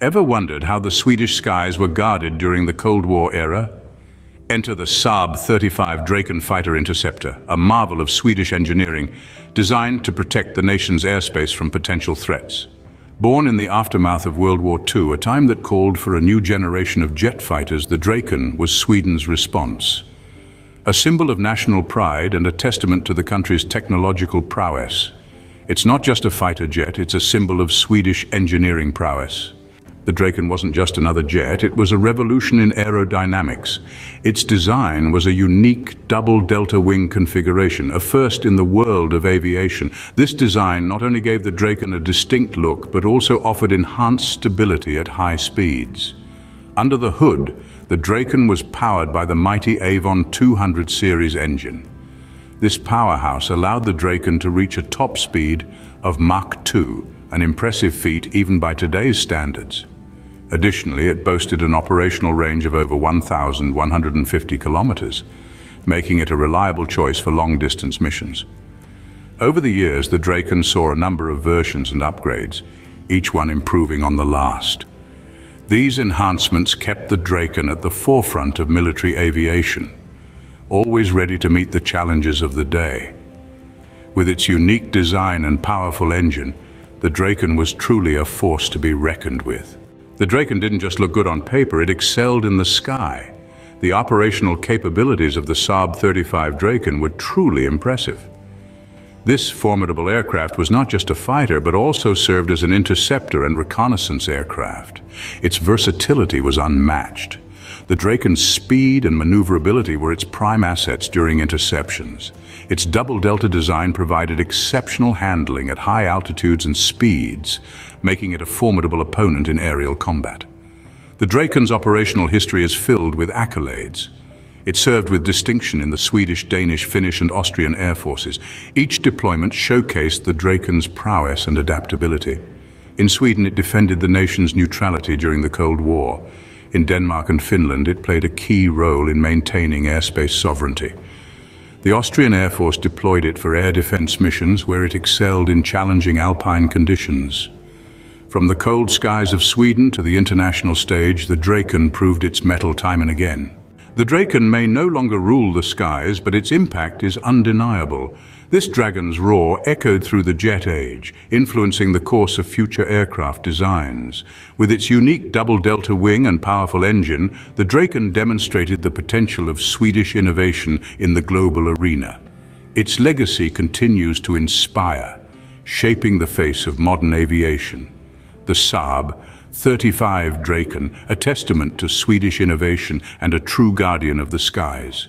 Ever wondered how the Swedish skies were guarded during the Cold War era? Enter the Saab 35 Draken Fighter Interceptor, a marvel of Swedish engineering designed to protect the nation's airspace from potential threats. Born in the aftermath of World War II, a time that called for a new generation of jet fighters, the Draken was Sweden's response. A symbol of national pride and a testament to the country's technological prowess. It's not just a fighter jet, it's a symbol of Swedish engineering prowess. The Draken wasn't just another jet, it was a revolution in aerodynamics. Its design was a unique double delta wing configuration, a first in the world of aviation. This design not only gave the Draken a distinct look, but also offered enhanced stability at high speeds. Under the hood, the Draken was powered by the mighty Avon 200 series engine. This powerhouse allowed the Draken to reach a top speed of Mach 2, an impressive feat even by today's standards. Additionally, it boasted an operational range of over 1,150 kilometers, making it a reliable choice for long-distance missions. Over the years, the Draken saw a number of versions and upgrades, each one improving on the last. These enhancements kept the Draken at the forefront of military aviation, always ready to meet the challenges of the day. With its unique design and powerful engine, the Draken was truly a force to be reckoned with. The Draken didn't just look good on paper, it excelled in the sky. The operational capabilities of the Saab 35 Draken were truly impressive. This formidable aircraft was not just a fighter, but also served as an interceptor and reconnaissance aircraft. Its versatility was unmatched. The Draken's speed and maneuverability were its prime assets during interceptions. Its double-delta design provided exceptional handling at high altitudes and speeds, making it a formidable opponent in aerial combat. The Draken's operational history is filled with accolades. It served with distinction in the Swedish, Danish, Finnish and Austrian air forces. Each deployment showcased the Draken's prowess and adaptability. In Sweden, it defended the nation's neutrality during the Cold War. In Denmark and Finland, it played a key role in maintaining airspace sovereignty. The Austrian Air Force deployed it for air defense missions where it excelled in challenging alpine conditions. From the cold skies of Sweden to the international stage, the Draken proved its mettle time and again. The Draken may no longer rule the skies, but its impact is undeniable. This dragon's roar echoed through the jet age, influencing the course of future aircraft designs. With its unique double-delta wing and powerful engine, the Draken demonstrated the potential of Swedish innovation in the global arena. Its legacy continues to inspire, shaping the face of modern aviation. The Saab 35 Draken, a testament to Swedish innovation and a true guardian of the skies.